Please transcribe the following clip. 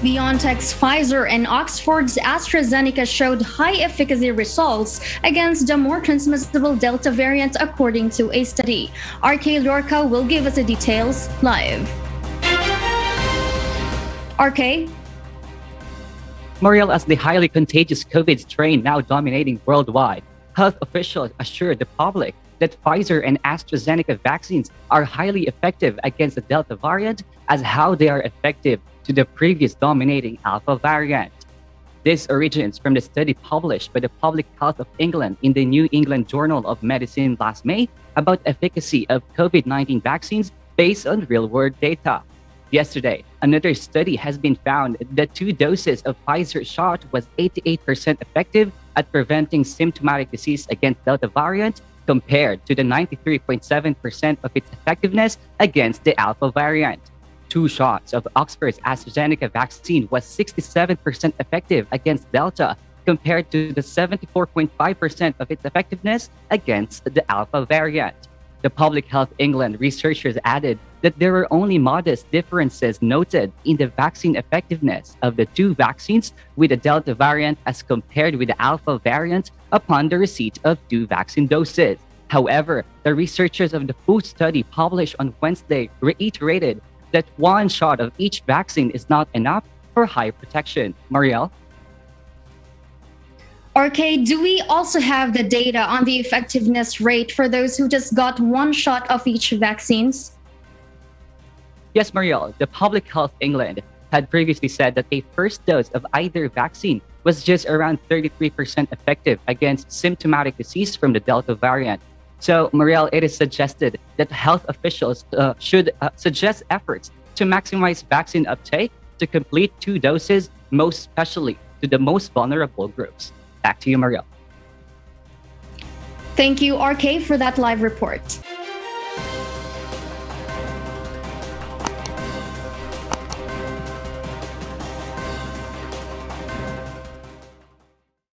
BioNTech's Pfizer and Oxford's AstraZeneca showed high efficacy results against the more transmissible Delta variant, according to a study. RK Lorca will give us the details live. RK? Mariel, as the highly contagious COVID strain now dominating worldwide, health officials assured the public that Pfizer and AstraZeneca vaccines are highly effective against the Delta variant as how they are effective to the previous dominating Alpha variant. This originates from the study published by the Public Health of England in the New England Journal of Medicine last May about efficacy of COVID-19 vaccines based on real-world data. Yesterday, another study has been found that two doses of Pfizer shot was 88% effective at preventing symptomatic disease against Delta variant compared to the 93.7% of its effectiveness against the Alpha variant. Two shots of Oxford's AstraZeneca vaccine was 67% effective against Delta compared to the 74.5% of its effectiveness against the Alpha variant. The Public Health England researchers added that there were only modest differences noted in the vaccine effectiveness of the two vaccines with the Delta variant as compared with the Alpha variant upon the receipt of two vaccine doses. However, the researchers of the food study published on Wednesday reiterated that one shot of each vaccine is not enough for high protection. Marielle? RK, do we also have the data on the effectiveness rate for those who just got one shot of each vaccines? Yes, Marielle. The Public Health England had previously said that a first dose of either vaccine was just around 33% effective against symptomatic disease from the Delta variant. So, Marielle, it is suggested that health officials uh, should uh, suggest efforts to maximize vaccine uptake to complete two doses, most especially to the most vulnerable groups. Back to you, Marielle. Thank you, RK, for that live report.